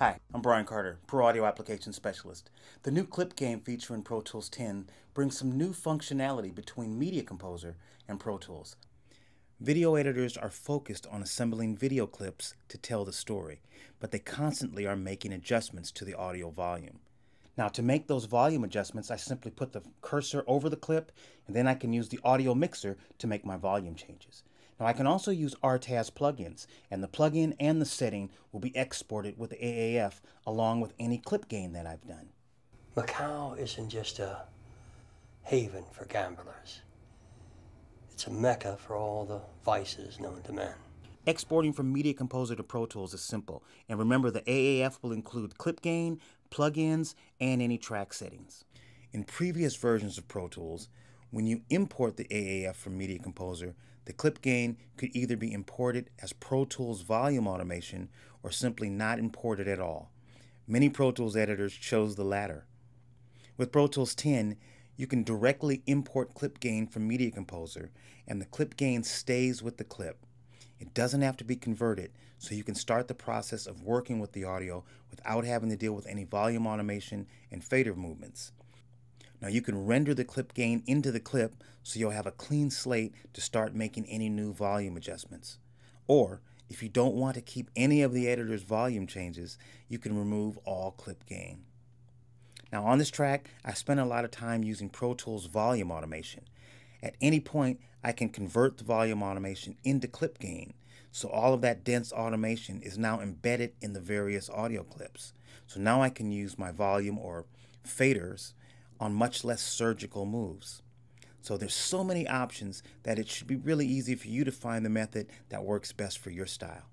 Hi, I'm Brian Carter, Pro Audio Application Specialist. The new Clip Gain feature in Pro Tools 10 brings some new functionality between Media Composer and Pro Tools. Video editors are focused on assembling video clips to tell the story, but they constantly are making adjustments to the audio volume. Now to make those volume adjustments, I simply put the cursor over the clip and then I can use the audio mixer to make my volume changes. Now I can also use RTAS plugins and the plugin and the setting will be exported with the AAF along with any clip gain that I've done. Macau isn't just a haven for gamblers. It's a mecca for all the vices known to man. Exporting from Media Composer to Pro Tools is simple, and remember the AAF will include clip gain, plugins, and any track settings. In previous versions of Pro Tools, when you import the AAF from Media Composer, the clip gain could either be imported as Pro Tools volume automation or simply not imported at all. Many Pro Tools editors chose the latter. With Pro Tools 10, you can directly import clip gain from Media Composer, and the clip gain stays with the clip. It doesn't have to be converted, so you can start the process of working with the audio without having to deal with any volume automation and fader movements. Now you can render the clip gain into the clip so you'll have a clean slate to start making any new volume adjustments. Or, if you don't want to keep any of the editor's volume changes, you can remove all clip gain. Now on this track, I spent a lot of time using Pro Tools volume automation. At any point, I can convert the volume automation into clip gain. So all of that dense automation is now embedded in the various audio clips. So now I can use my volume or faders on much less surgical moves. So there's so many options that it should be really easy for you to find the method that works best for your style.